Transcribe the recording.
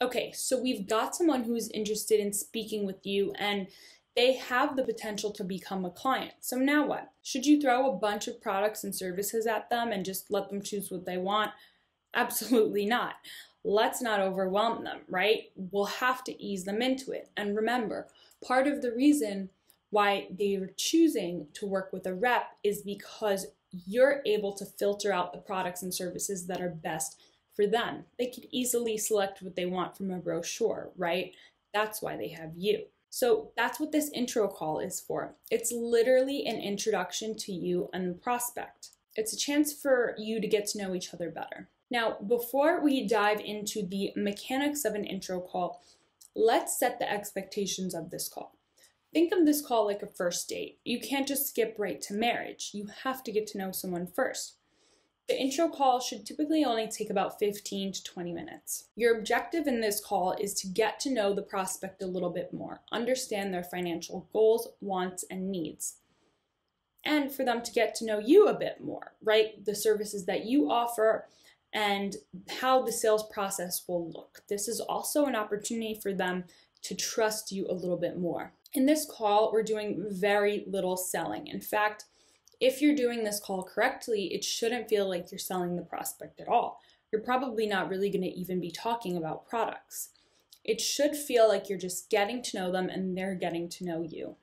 Okay, so we've got someone who's interested in speaking with you and they have the potential to become a client. So now what? Should you throw a bunch of products and services at them and just let them choose what they want? Absolutely not. Let's not overwhelm them, right? We'll have to ease them into it. And remember, part of the reason why they're choosing to work with a rep is because you're able to filter out the products and services that are best for them. They could easily select what they want from a brochure, right? That's why they have you. So that's what this intro call is for. It's literally an introduction to you and the prospect. It's a chance for you to get to know each other better. Now, before we dive into the mechanics of an intro call, let's set the expectations of this call. Think of this call like a first date. You can't just skip right to marriage. You have to get to know someone first. The intro call should typically only take about 15 to 20 minutes. Your objective in this call is to get to know the prospect a little bit more, understand their financial goals, wants, and needs, and for them to get to know you a bit more, right? The services that you offer and how the sales process will look. This is also an opportunity for them to trust you a little bit more. In this call, we're doing very little selling. In fact, if you're doing this call correctly, it shouldn't feel like you're selling the prospect at all. You're probably not really going to even be talking about products. It should feel like you're just getting to know them and they're getting to know you.